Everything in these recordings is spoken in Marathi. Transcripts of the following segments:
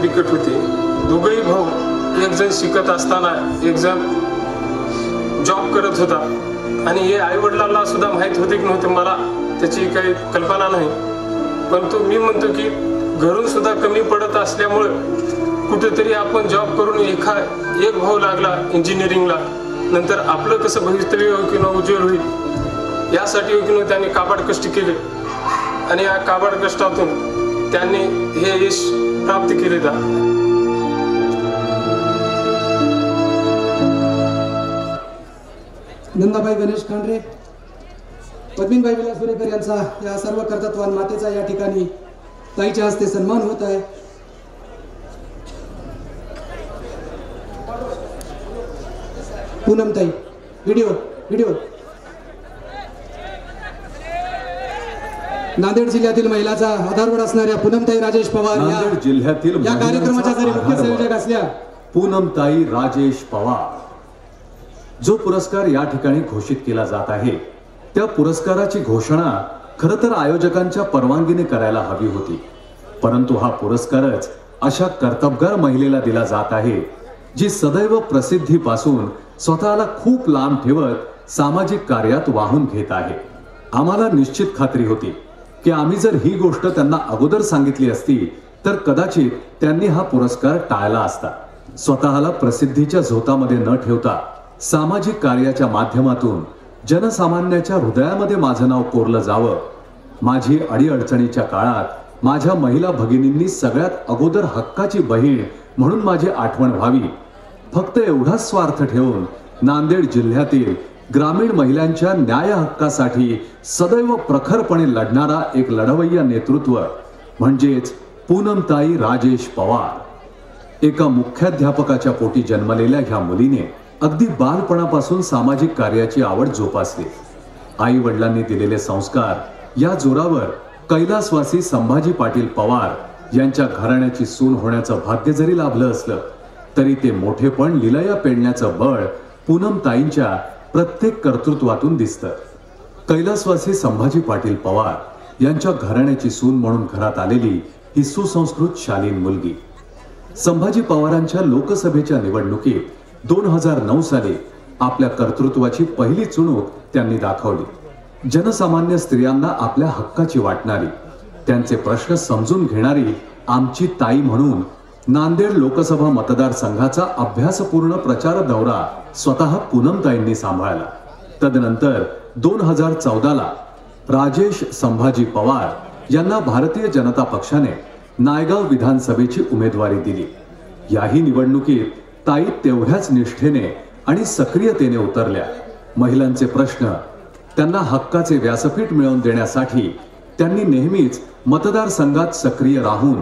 बिकट होती. दोघंही भाऊ एक जण शिकत असताना एक जण जॉब करत होता. आणि हे आई वडिलांना सुद्धा माहीत होते की नव्हते मला त्याची काही कल्पना नाही. परंतु मी म्हणतो की घरून सुद्धा कमी पडत असल्यामुळे कुठेतरी आपण जॉब करून एखा एक भाऊ लागला इंजिनिअरिंगला नंतर आपलं कसं भवितव्य किंवा उज्ज्वल होईल यासाठी किंवा त्यांनी काबाड कष्ट केले. आणि या काबाड कष्टातून त्यांनी हे यश प्राप्त केले नंदाबाई गणेश खांडरे पद्मीनबाई विलास सुरेकर यांचा या सर्व कर्तृत्वान मातेचा या ठिकाणी ताईच्या हस्ते सन्मान होत आहे. पूनमताई व्हिडिओ व्हिडिओ. नांदेड जिल्ह्यातील महिलाचा आधारवड असणाऱ्या पूनमताई राजेश पवार नांदेड जिल्ह्यातील या कार्यक्रमाच्या जरी मुख्य संयोजक असल्या पूनमताई राजेश पवार. जो पुरस्कार या ठिकाणी घोषित केला जात आहे त्या पुरस्काराची घोषणा खर तर आयोजकांच्या परवानगीने करायला हवी होती. परंतु हा पुरस्कारच अशा कर्तबगार महिलेला दिला जात आहे जी सदैव प्रसिद्धीपासून स्वतःला खूप लांब ठेवत सामाजिक कार्यात वाहून घेत आहे. आम्हाला निश्चित खात्री होती. की आम्ही जर ही गोष्ट त्यांना अगोदर सांगितली असती तर कदाचित त्यांनी हा पुरस्कार टाळला असता. स्वतःला प्रसिद्धीच्या झोतामध्ये न ठेवता सामाजिक कार्याच्या माध्यमातून जनसामान्याच्या हृदयामध्ये माझं नाव कोरलं जावं. माझी अडीअडचणीच्या काळात माझ्या महिला भगिनींनी सगळ्यात अगोदर हक्काची बहीण म्हणून माझी आठवण व्हावी. फक्त एवढाच स्वार्थ ठेवून नांदेड जिल्ह्यातील ग्रामीण महिलांच्या न्याय हक्कासाठी सदैव प्रखरपणे लढणारा एक लढवय्या नेतृत्व म्हणजेच पूनमताई राजेश पवार. एका मुख्याध्यापकाच्या पोटी जन्मलेल्या ह्या मुलीने अगदी बालपणापासून सामाजिक कार्याची आवड जोपासली. आई वडिलांनी दिलेले संस्कार या जोरावर कैलासवासी संभाजी पाटील पवार यांच्या घराण्याची सून होण्याचं भाग्य जरी लाभलं असलं तरी ते मोठेपण लिलया पेडण्याचं बळ पूनमताईंच्या प्रत्येक कर्तृत्वातून दिसतं. कैलासवासी संभाजी पाटील पवार यांच्या घराण्याची सून म्हणून घरात आलेली ही सुसंस्कृत शालीन मुलगी. संभाजी पवारांच्या लोकसभेच्या निवडणुकीत दोन हजार नऊ साली आपल्या कर्तृत्वाची पहिली चुणूक त्यांनी दाखवली. जनसामान्य स्त्रियांना आपल्या हक्काची वाटणारी त्यांचे प्रश्न समजून घेणारी आमची ताई म्हणून नांदेड लोकसभा मतदारसंघाचा अभ्यासपूर्ण प्रचार दौरा स्वतः पूनमताईंनी सांभाळला. तदनंतर दोन हजार चौदाला राजेश संभाजी पवार यांना भारतीय जनता पक्षाने नायगाव विधानसभेची उमेदवारी दिली. याही निवडणुकीत ताई तेवढ्याच निष्ठेने आणि सक्रियतेने उतरल्या. महिलांचे प्रश्न त्यांना हक्काचे व्यासपीठ मिळवून देण्यासाठी त्यांनी नेहमीच मतदारसंघात सक्रिय राहून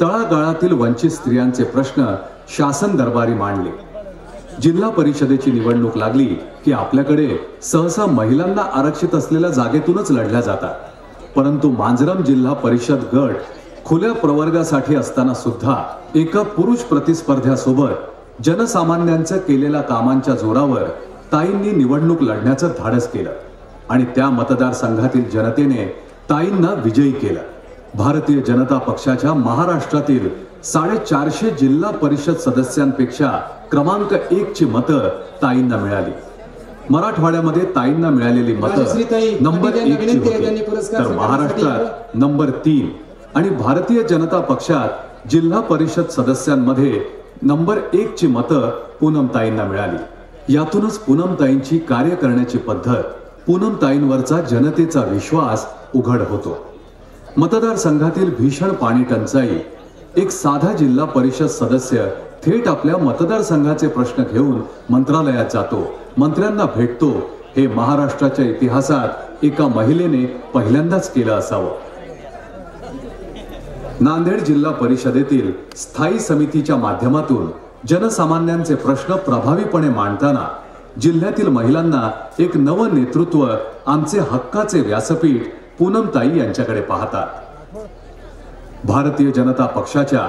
तळागाळातील वंचित स्त्रियांचे प्रश्न शासन दरबारी मांडले. जिल्हा परिषदेची निवडणूक लागली की आपल्याकडे सहसा महिलांना आरक्षित असलेल्या जागेतूनच लढल्या जातात. परंतु मांजरम जिल्हा परिषद गट खुल्या प्रवर्गासाठी असताना सुद्धा एका पुरुष प्रतिस्पर्ध्यासोबत जनसामान्यांचं केलेल्या कामांच्या जोरावर ताईंनी निवडणूक लढण्याचं धाडस केलं आणि त्या मतदारसंघातील जनतेने ताईंना विजयी केलं. भारतीय जनता पक्षाच्या महाराष्ट्रातील साडेचारशे जिल्हा परिषद सदस्यांपेक्षा क्रमांक एक ची मतं ताईंना मिळाली. मराठवाड्यामध्ये ताईंना मिळालेली मतं नंबर एक ची होती. तर महाराष्ट्रात नंबर तीन आणि भारतीय जनता पक्षात जिल्हा परिषद सदस्यांमध्ये नंबर एक ची मतं पूनमताईंना मिळाली. यातूनच पूनमताईंची कार्य करण्याची पद्धत पूनमताईंवरचा जनतेचा विश्वास उघड होतो. मतदारसंघातील भीषण पाणी टंचाई. एक साधा जिल्हा परिषद सदस्य थेट आपल्या मतदारसंघाचे प्रश्न घेऊन मंत्रालयात जातो. मंत्र्यांना भेटतो. हे महाराष्ट्राच्या इतिहासात एका महिलेने पहिल्यांदाच केलं असावं. नांदेड जिल्हा परिषदेतील स्थायी समितीच्या माध्यमातून जनसामान्यांचे प्रश्न प्रभावीपणे मांडताना जिल्ह्यातील महिलांना एक नवं नेतृत्व आमचे हक्काचे व्यासपीठ पूनमताई यांच्याकडे पाहतात. भारतीय जनता पक्षाच्या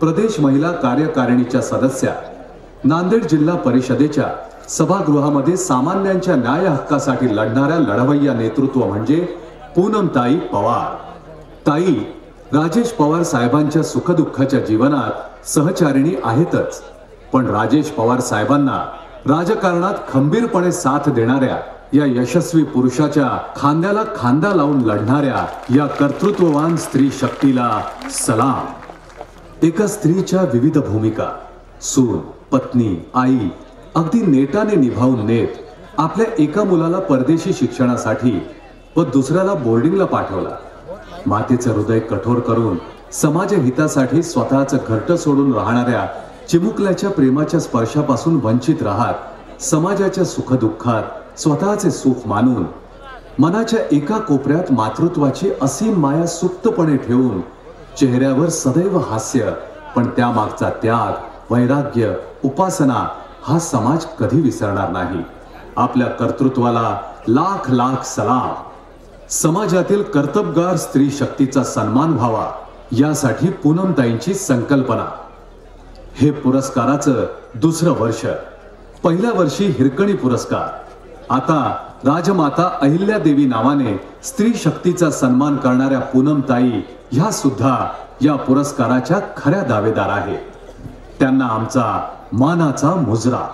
प्रदेश महिला कार्यकारिणीच्या सदस्या नांदेड जिल्हा परिषदेच्या सभागृहामध्ये सामान्यांच्या न्याय हक्कासाठी लढणाऱ्या लढवय्या नेतृत्व म्हणजे पूनमताई पवार. ताई राजेश पवार साहेबांच्या सुखदुःखाच्या जीवनात सहचारिणी आहेतच. पण राजेश पवार साहेबांना राजकारणात खंबीरपणे साथ देणाऱ्या या यशस्वी पुरुषाच्या खांद्याला खांदा लावून लढणाऱ्या या कर्तृत्ववान स्त्री शक्तीला सलाम. एका स्त्रीच्या विविध भूमिका सून पत्नी आई अगदी नेटाने निभावून नेत आपल्या एका मुलाला परदेशी शिक्षणासाठी व दुसऱ्याला बोर्डिंगला पाठवला. मातेचं हृदय कठोर करून समाज हितासाठी स्वतःचं घरट सोडून राहणाऱ्या चिमुकल्याच्या प्रेमाच्या स्पर्शापासून वंचित राहत समाजाच्या सुखदुःखात स्वतःचे सुख मानून मनाच्या एका कोपऱ्यात मातृत्वाची असीम माया सुप्तपणे ठेवून चेहऱ्यावर सदैव हास्य पण त्यामागचा त्याग वैराग्य उपासना हा समाज कधी विसरणार नाही. आपल्या कर्तृत्वाला लाख लाख सलाम. समाजातील कर्तबगार स्त्री शक्तीचा सन्मान व्हावा यासाठी पूनमताईंची संकल्पना. हे पुरस्काराचं दुसरं वर्ष. पहिल्या वर्षी हिरकणी पुरस्कार. आता राजमाता अहिल्या देवी नावाने स्त्री शक्तीचा सन्मान करणाऱ्या पूनमताई ह्या सुद्धा या पुरस्काराच्या खऱ्या दावेदार आहेत. त्यांना आमचा मानाचा मुजरा.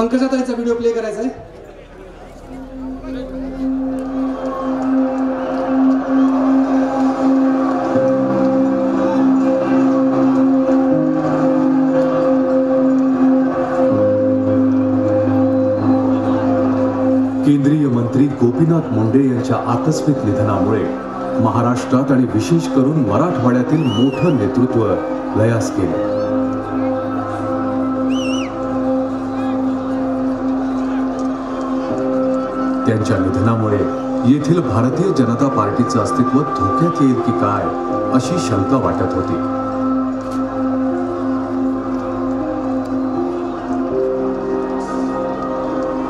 पंकजाताईचा व्हिडिओ प्ले करायचा आहे. केंद्रीय मंत्री गोपीनाथ मुंडे यांच्या आकस्मिक निधनामुळे महाराष्ट्रात आणि विशेष करून मराठवाड्यातील मोठं नेतृत्व लयास केलं त्यांच्या निधनामुळे येथील भारतीय जनता पार्टीचं अस्तित्व धोक्यात येईल की काय अशी शंका वाटत होती.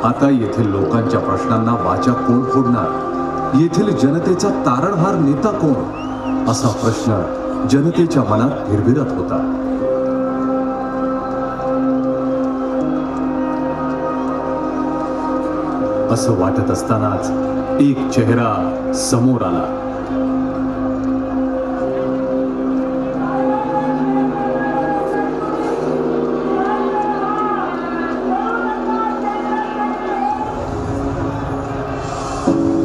आता येथील लोकांच्या प्रश्नांना वाचा कोण फोडणार? येथील जनतेचा तारणहार नेता कोण? असा प्रश्न जनतेच्या मनात भिरभिरत होता. असं वाटत असतानाच एक चेहरा समोर आला.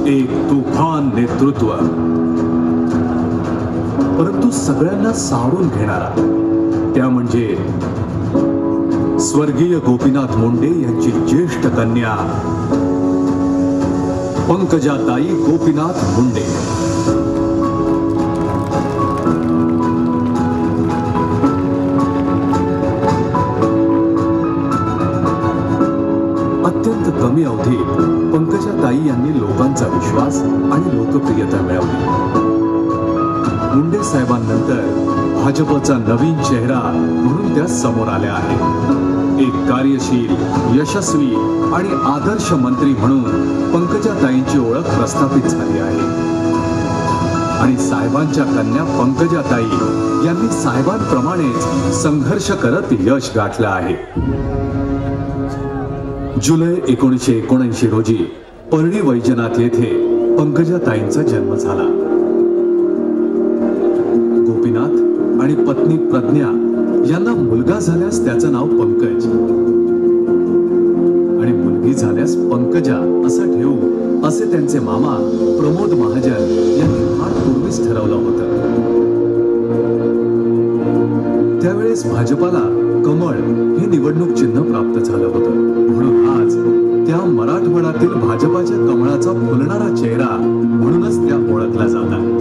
एक तुफान नेतृत्व. परंतु सगळ्यांना सावरून घेणारा. त्या म्हणजे स्वर्गीय गोपीनाथ मुंडे यांची ज्येष्ठ कन्या पंकजाताई गोपीनाथ मुंडे। अत्यंत कमी अवधीत पंकजाताई यांनी लोकांचा विश्वास आणि लोकप्रियता मिळवली. मुंडे साहेबांनंतर भाजपचा नवीन चेहरा म्हणून त्या समोर आल्या आहेत. एक कार्यशील यशस्वी आणि आदर्श मंत्री म्हणून पंकजाताईंची ओळख प्रस्थापित झाली आहे. आणि साहेबांच्या कन्या पंकजाताई यांनी साहेबांप्रमाणेच संघर्ष करत यश गाठलं आहे. जुलै एकोणीशे एकोणऐंशी रोजी परळी वैजनाथ येथे पंकजाताईंचा जन्म झाला. गोपीनाथ आणि पत्नी प्रज्ञा यांना मुलगा झाल्यास त्याचं नाव पंकज. आणि मुलगी झाल्यास पंकजा असं ठेवू असे त्यांचे मामा प्रमोद महाजन यांनी फार पूर्वीच ठरवलं होतं. त्यावेळेस भाजपाला कमळ हे निवडणूक चिन्ह प्राप्त झालं होतं. म्हणून आज त्या मराठवाड्यातील भाजपाच्या कमळाचा फुलणारा चेहरा म्हणूनच त्या ओळखल्या जातात.